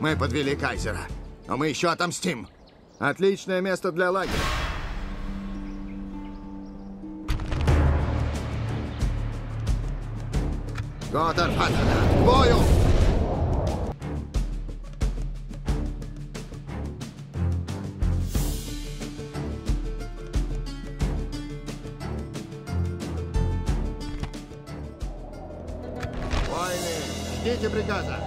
Мы подвели Кайзера, но мы еще отомстим. Отличное место для лагеря. Готер Фаттена, к бою! ждите приказа.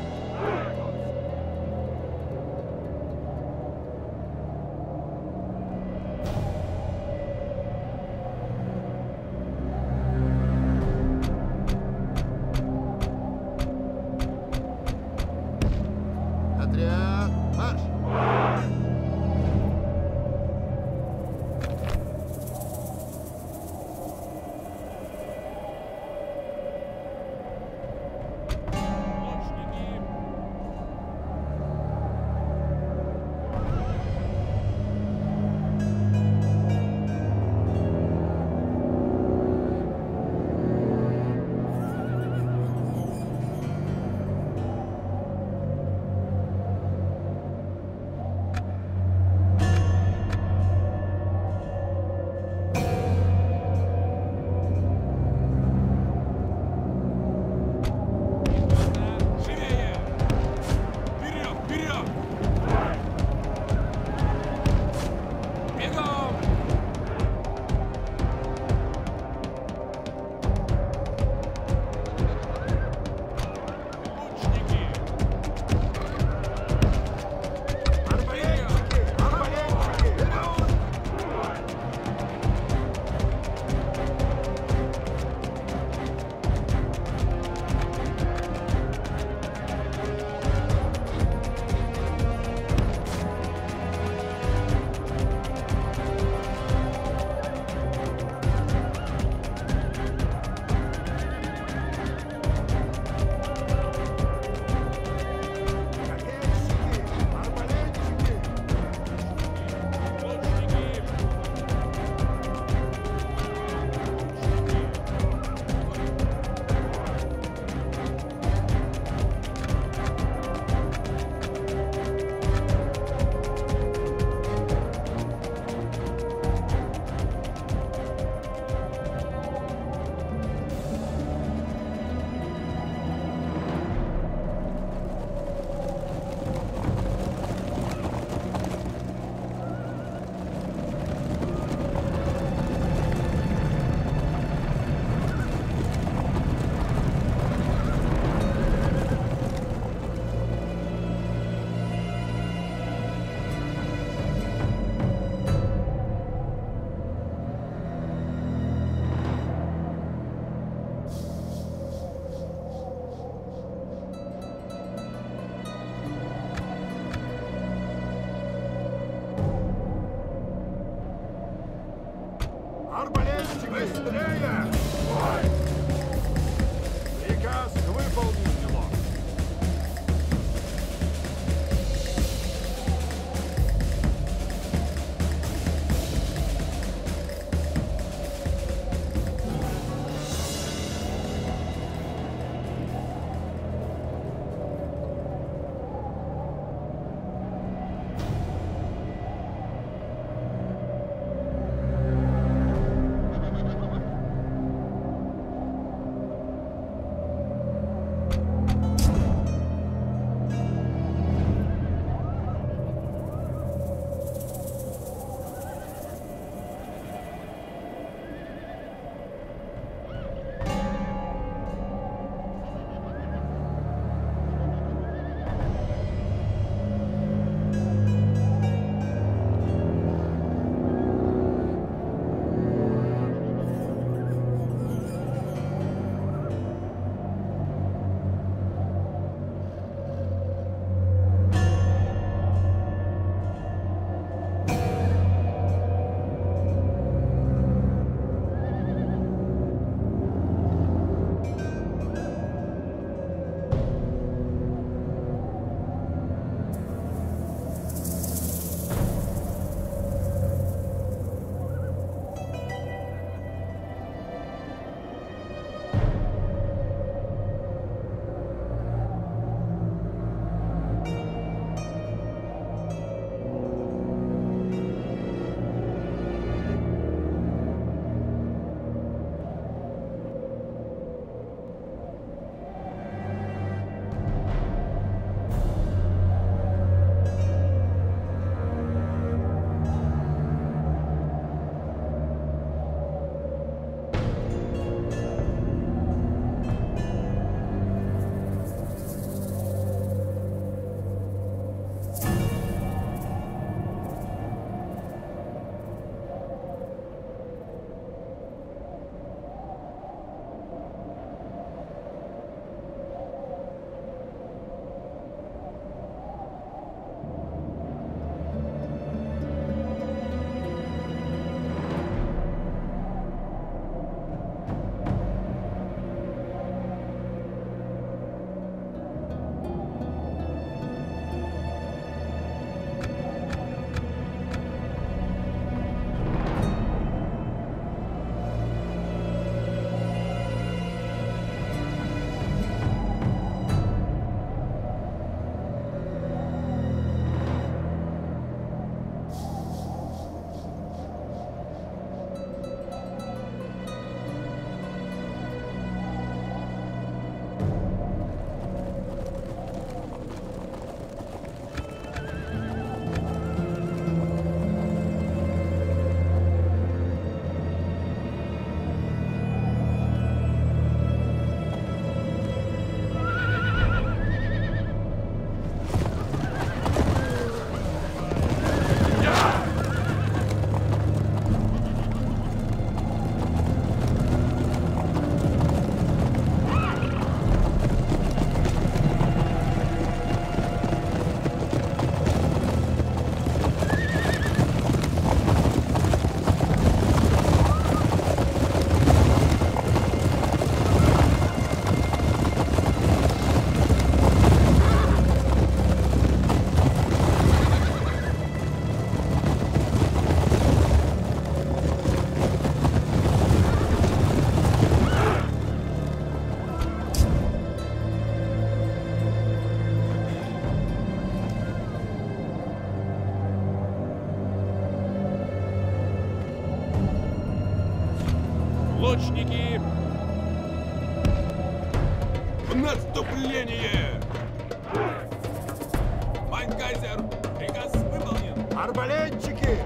Майнкайзер, приказ выполнен! Арбалетчики!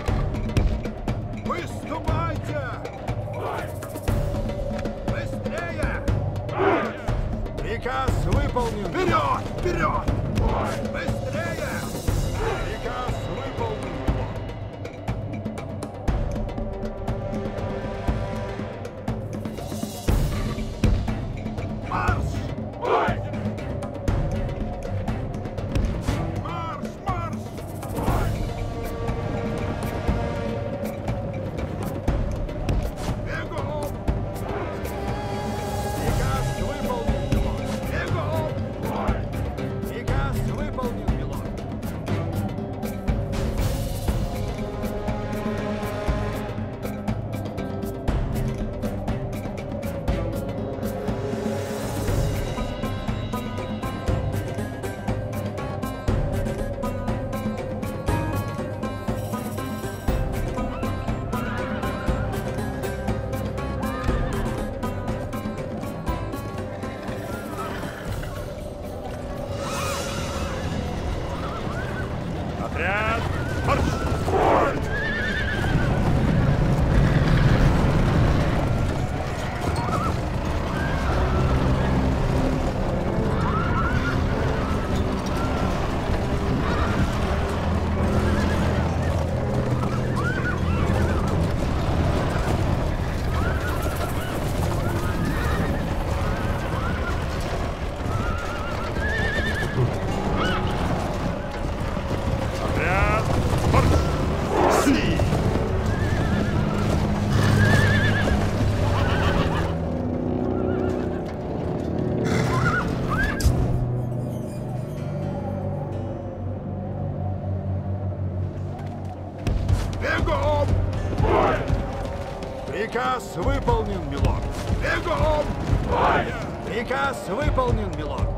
Выступайте! Быстрее! Приказ выполнен! Вперед! Вперед! Быстрее! Приказ Бегом! Приказ выполнен, милорд! Бегом! Приказ выполнен, милорд!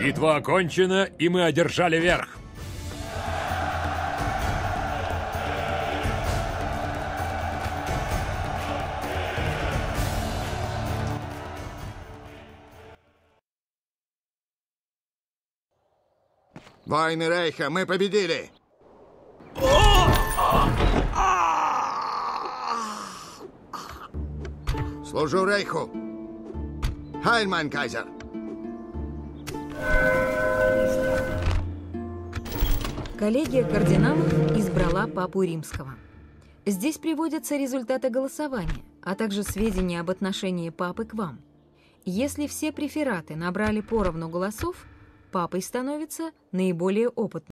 Битва окончена, и мы одержали верх. Войны Рейха, мы победили! Служу Рейху. Heil, mein Kaiser! Коллегия кардиналов избрала папу римского. Здесь приводятся результаты голосования, а также сведения об отношении папы к вам. Если все преферати набрали поровну голосов, папой становится наиболее опытный.